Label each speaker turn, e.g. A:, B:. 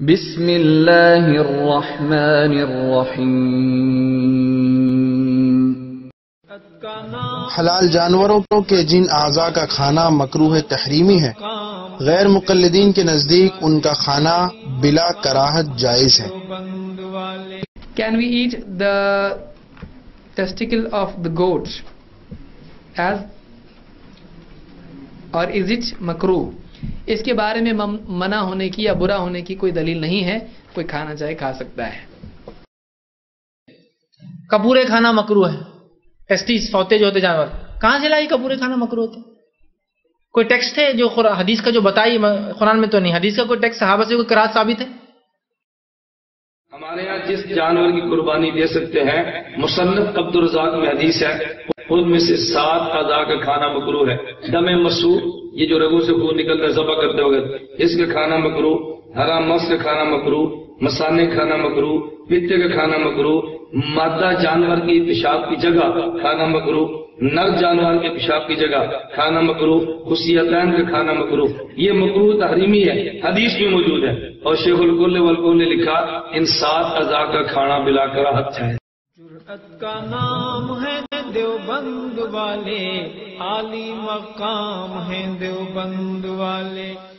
A: बिस्मिल्लाहिर्रहमानिर्रहीम
B: हलाल जानवरों को के जिन आज़ा का खाना मकरूह तहरीमी है गैर मुकलदीन के नज़दीक उनका खाना बिला कराहत जायज़ है
C: can we eat the testicle of the goat as or is it makruh? इसके बारे में मना होने की या बुरा होने की कोई दलील नहीं है। कोई खाना चाहे खा सकता है।
D: कपूरे खाना मकरू है। टेस्टिस सौते जो होते जानवर। कहाँ से लाई कपूरे खाना मकरू होते? कोई टेक्स्ट है जो हदीस का जो बताई कुरान में तो नहीं। हदीस का कोई टेक्स्ट सहाबा से कोई करात साबित है?
E: हमारे यहाँ जिस जानवर की कुर्बानी दे सकते हैं मुसन्नफ अब्दुलरजाक में हदीस है उनमें से सात अदा का खाना मकरू है। दम मसू ये जो रगू से खून निकलता है जबा करते वक्त इसका खाना मकरू हरा मस का खाना मकरू, मसाने खाना मकरू, पित्ते का खाना मकरू, मादा जानवर की पेशाब की जगह खाना मकरू, नर जानवर के पेशाब की जगह खाना मकरू खुशियतैन का खाना मकरू। ये मकरू तहरीमी है, हदीस में मौजूद है। और शेखुल ने लिखा, इन सात अजा का खाना बिला कराहत है।
F: जुर्अत का नाम है देवबंद वाले आली मकाम है देवबंद वाले।